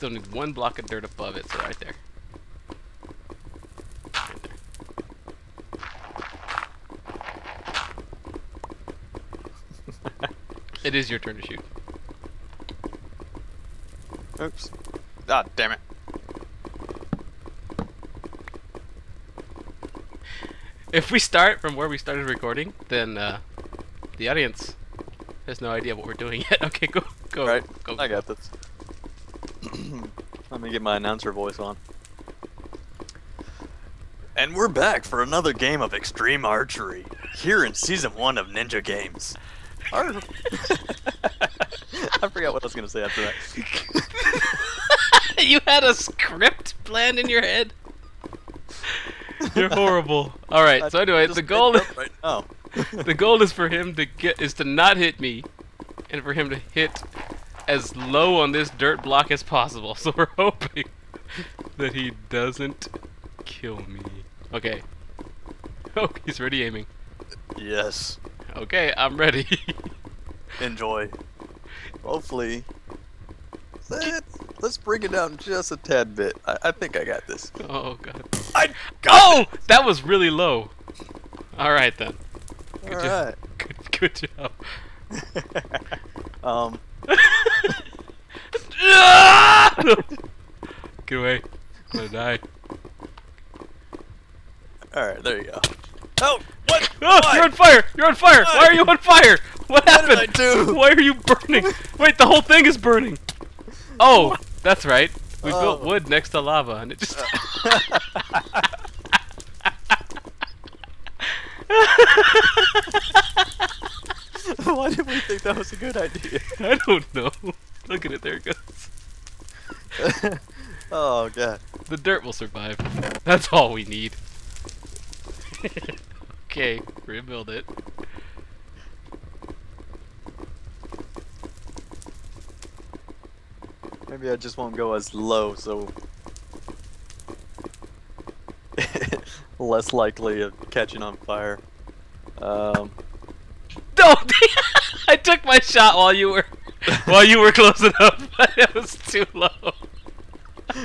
still need one block of dirt above it, so right there. Right there. it is your turn to shoot. Oops. Ah, damn it. If we start from where we started recording, then uh, the audience has no idea what we're doing yet. Okay, go, go, Right, go. I got this. Let me get my announcer voice on. And we're back for another game of Extreme Archery here in season one of Ninja Games. Our- I forgot what I was gonna say after that. you had a script planned in your head. You're horrible. All right. I So anyway, the goal it up right the goal is for him to get is to not hit me, and for him to hit as low on this dirt block as possible. So we're hoping that he doesn't kill me. Okay. Oh, he's ready aiming. yes. Okay, I'm ready. Enjoy. Hopefully. Let's, let's bring it down just a tad bit. I, I think I got this. oh god. I Oh, that was really low. All right then. Good job. Good, good job. um, Get away. I'm gonna die. alright, there you go. Oh, what? Oh, ah, Why? you're on fire! You're on fire! Why are you on fire? What What happened? did I do? Why are you burning? Wait, the whole thing is burning. Oh, that's right. We built Oh. wood next to lava, and it just. Why did we think that was a good idea? I don't know. Look at it. There it goes. oh god. The dirt will survive. That's all we need. okay, rebuild it. Maybe I just won't go as low, so less likely of catching on fire. Um, Don't! I took my shot while you were while you were close enough, but it was too low.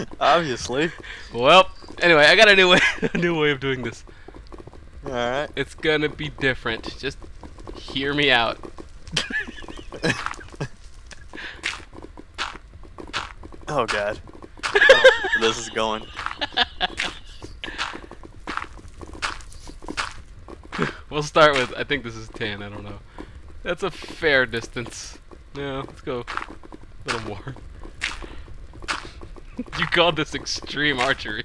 obviously. Well, anyway, I got a new way a new way of doing this. All right. It's gonna be different. Just hear me out. Oh god. I don't know where this is going. We'll start with I think this is ten, I don't know. That's a fair distance. No, let's go a little more. you called this extreme archery.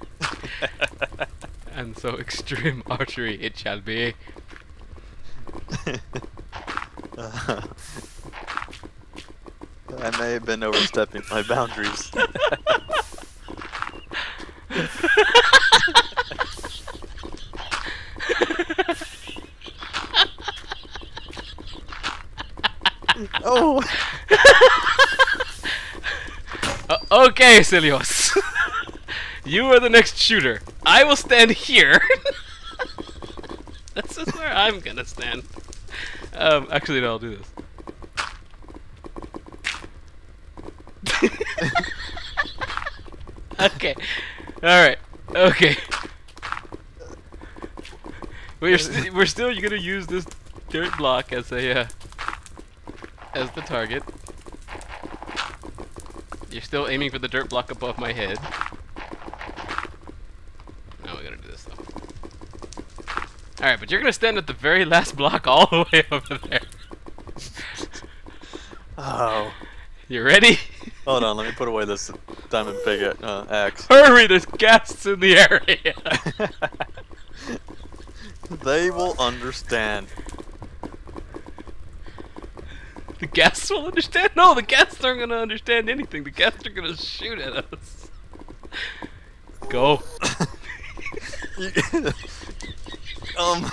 and so extreme archery it shall be. Uh, I may have been overstepping my boundaries. oh, Uh, okay, Sileos. you are the next shooter. I will stand here. this is where I'm gonna stand. Um, actually, no, I'll do this. okay. Alright. Okay. We're, st we're still gonna use this dirt block as a, uh, as the target. You're still aiming for the dirt block above my head. Now we gotta do this though. Alright, but you're gonna stand at the very last block all the way over there. oh. You ready? Hold on, let me put away this diamond pig uh, axe. Hurry, there's ghasts in the area! they will understand. The ghasts will understand? No, the ghasts aren't gonna understand anything. The ghasts are gonna shoot at us. Go. Um.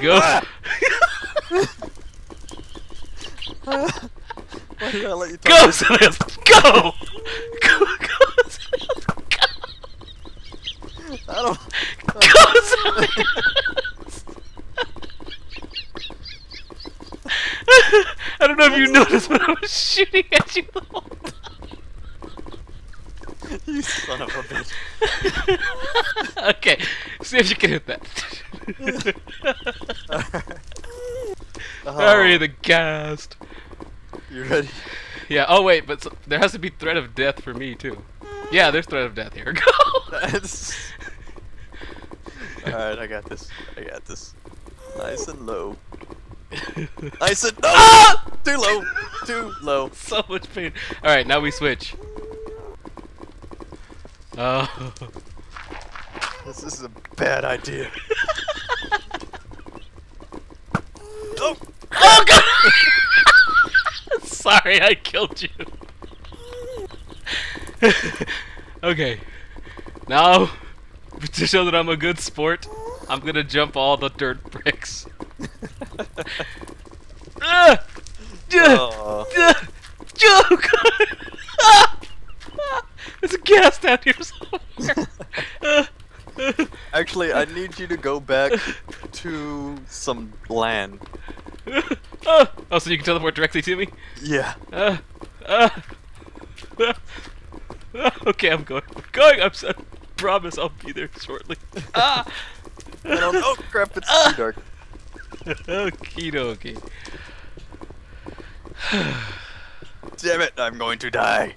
Go. Ah! Why did I let you talk this- Sileos! Go! Go, go, Sileos! Go! I don't. Go, Sileos! I don't know if you noticed, but I was shooting at you the whole time. son of a bitch. okay, see if you can hit that. Oh, Hurry the ghast. You ready? Yeah. Oh wait, but s there has to be threat of death for me too. Yeah, there's threat of death. Here go. Alright, I got this. I got this. Nice and low. Nice said no! Ah! Too low. Too low. so much pain. All right, now we switch. Oh. This is a bad idea. oh! Oh god! Sorry, I killed you. okay. Now, to show that I'm a good sport, I'm gonna jump all the dirt bricks. Ah! Yeah! Oh. Yeah! Oh god! Ah! Ah! Down here somewhere. Actually, I need you to go back to some land. Ah! oh, so you can teleport directly to me? Yeah. Uh, uh, uh, okay, I'm going. I'm going. I'm, I promise I'll be there shortly. Ah! I don't oh crap, it's Ah! too dark. Okie dokie. Damn it, I'm going to die.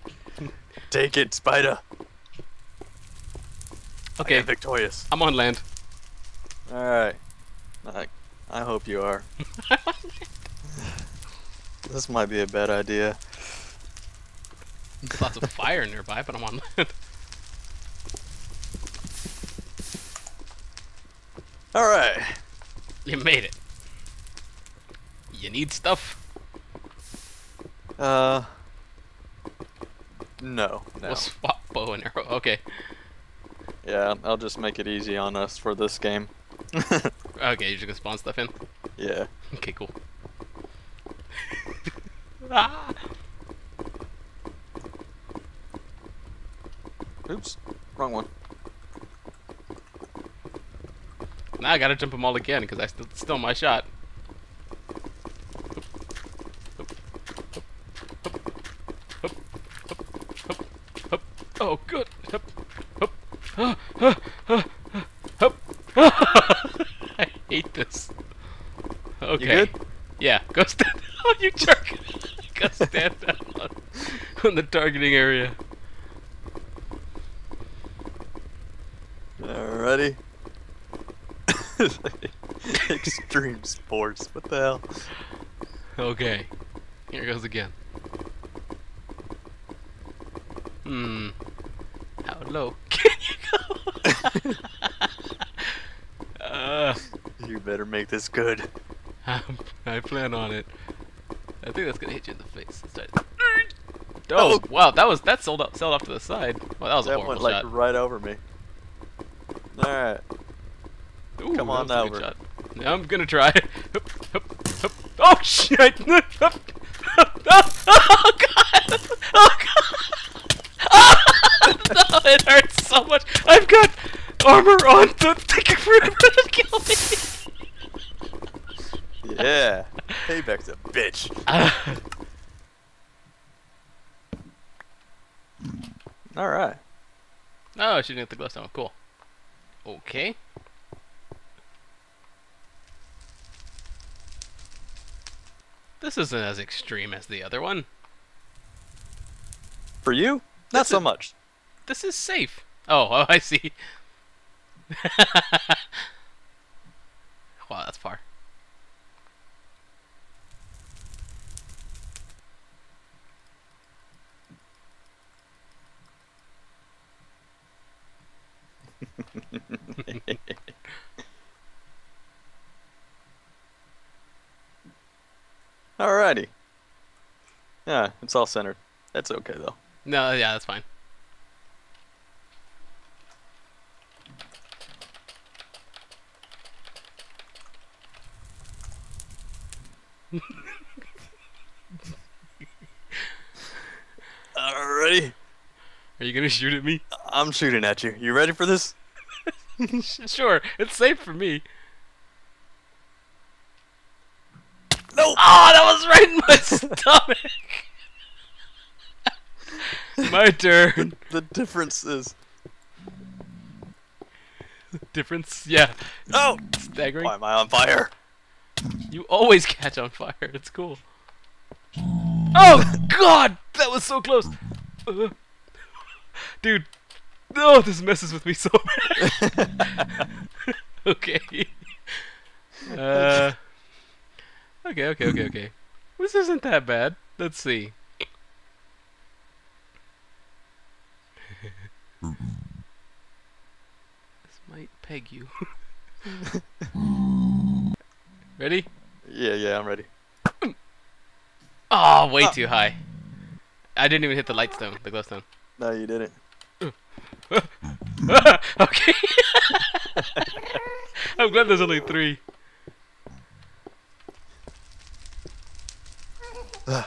Take it, Spider. Okay, victorious. I'm on land. Alright. I, I hope you are. This might be a bad idea. There's lots of fire nearby, but I'm on land. Alright. You made it. You need stuff? Uh. No. No. We'll swap bow and arrow. Okay. Yeah, I'll just make it easy on us for this game. Okay, you're just gonna spawn stuff in? yeah. Okay, cool. ah! Oops. Wrong one. Now I gotta jump them all again because I still still my shot. Oh, good. Hup, hup, ah, ah, ah, ah, hup. I hate this. Okay. You good? Yeah, go stand. Oh, you jerk! go stand down on, on the targeting area. Alrighty. Extreme sports. What the hell? Okay. Here goes again. Hmm. How low can you go? uh, You better make this good. I plan on it. I think that's gonna hit you in the face. Let's. Oh. Oh, wow, that was that sold up, sold off to the side. Well, that was a That horrible went like right over me. Alright. Ooh, come on a over. shot. Yeah, I'm gonna try. Oh shit! Oh god! Oh god! Ah! no, it hurts so much. I've got armor on. Don't take it for to kill me. Yeah. Payback's a bitch. Ah. Alright. Shooting at the glowstone. Cool. Okay. This isn't as extreme as the other one. For you? Not This so is- much. This is safe. Oh, oh, I see. wow, that's far. Alrighty. Yeah, it's all centered. That's okay though. No, yeah, that's fine. Alrighty. Are you gonna shoot at me? I'm shooting at you. You ready for this? sure, it's safe for me. No! Oh, that was right in my stomach. My turn. The difference is. Difference? Yeah. Oh! Staggering. Why am I on fire? You always catch on fire. It's cool. Oh God, that was so close. Uh, dude, no, this messes with me so bad. okay. Uh. Okay, okay, okay, okay. This isn't that bad. Let's see. this might peg you. Ready? Yeah, yeah, I'm ready. Oh, way Ah. too high. I didn't even hit the light stone, the glowstone. No, you didn't. okay. I'm glad there's only three.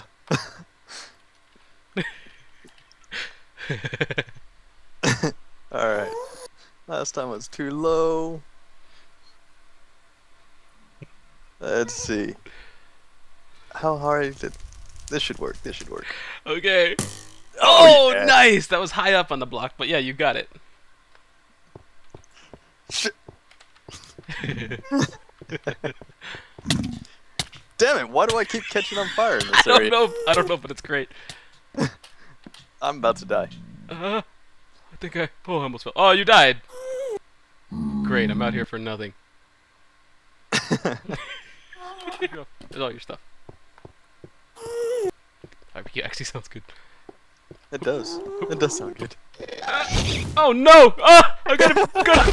Alright. Last time was too low. Let's see. How hard is it? This should work. This should work. Okay. Oh, yeah. nice! That was high up on the block, but yeah, you got it. Damn it! Why do I keep catching on fire in this I this don't know. I don't know, but it's great. I'm about to die. Uh, I think I. Oh, I almost fell. Oh, you died. Great. I'm out here for nothing. There's all your stuff. RPQ actually sounds good. It does. It does sound good. Oh no! Oh, I gotta, gotta.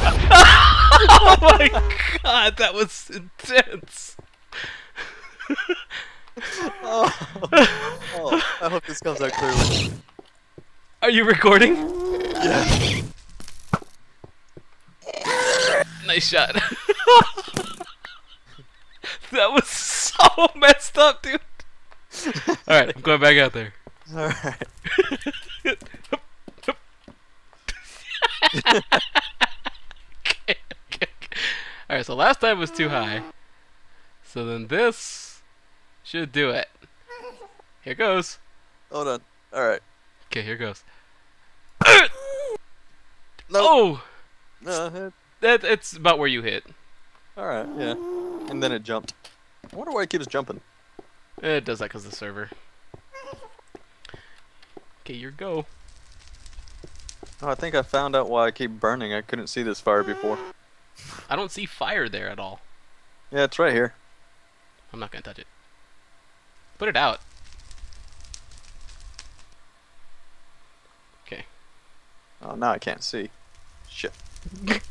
oh my god, that was intense. Oh. oh, I hope this comes out clearly. Are you recording? Yeah. Nice shot. that was so messed up, dude. All right, I'm going back out there. Alright. Okay, okay, okay. All right, so last time was too high. So then this should do it. Here goes. Hold on. Alright. Okay, here goes. No. Oh, No, that it's about where you hit. Alright, yeah. And then it jumped. I wonder why it keeps jumping. It does that because the server. Okay, your go. Oh, I think I found out why I keep burning. I couldn't see this fire before. I don't see fire there at all. Yeah, it's right here. I'm not gonna touch it. Put it out. Okay. Oh, now I can't see. Shit.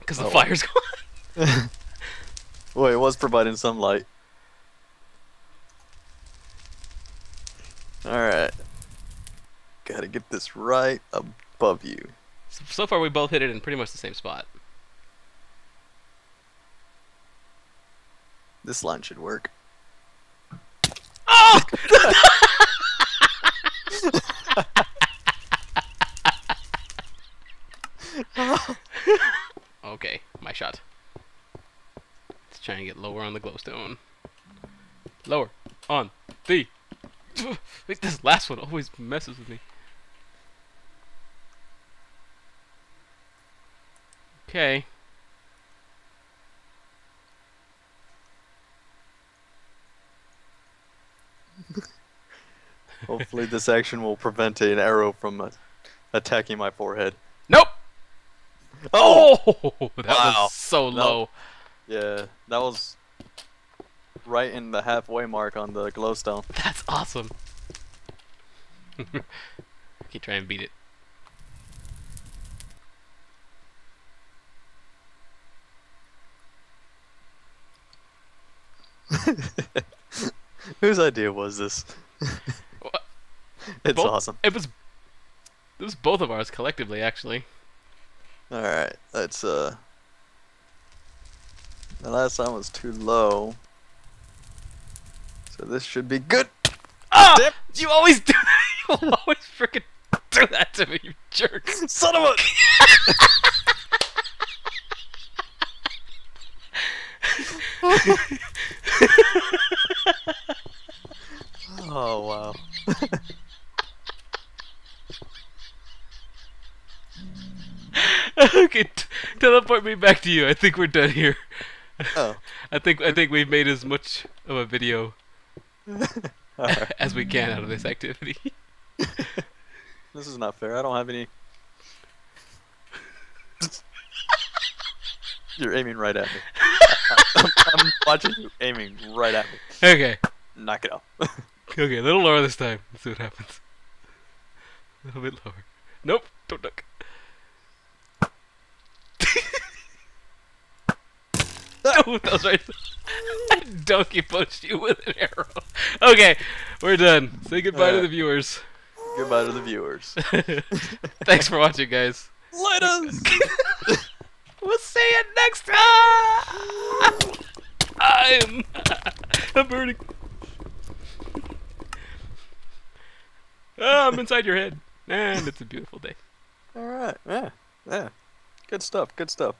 Because the Oh. fire's gone. well, it was providing some light. Alright. Gotta get this right above you. So, so far, we both hit it in pretty much the same spot. This line should work. Oh! okay, my shot. Let's try and get lower on the glowstone. Lower on the. This last one always messes with me. Okay. Hopefully, this action will prevent an arrow from uh, attacking my forehead. Nope. Oh! Oh, that Wow. was so low. Yeah, that was right in the halfway mark on the glowstone. That's awesome. Keep trying and beat it. Whose idea was this? What? It's Both- awesome. It was. It was both of ours collectively, actually. Alright, let's uh the last time was too low. So this should be good. Ah! Damn. You always do. you always freaking do that to me, you jerk. Son of a oh wow. okay, teleport me back to you. I think we're done here. Oh. I think I think we've made as much of a video right. as we can out of this activity. this is not fair. I don't have any. You're aiming right at me. I'm, I'm watching you aiming right at me. okay, Knock it off. okay, a little lower this time. Let's see what happens. A little bit lower. Nope, don't duck. oh, that was right. I donkey punched you with an arrow. Okay, we're done. Say goodbye to the viewers. Goodbye to the viewers. Thanks for watching, guys. Light us! We'll see you next time. I'm I'm burning. Oh, I'm inside your head, and it's a beautiful day. Alright, yeah, yeah. Good stuff, good stuff.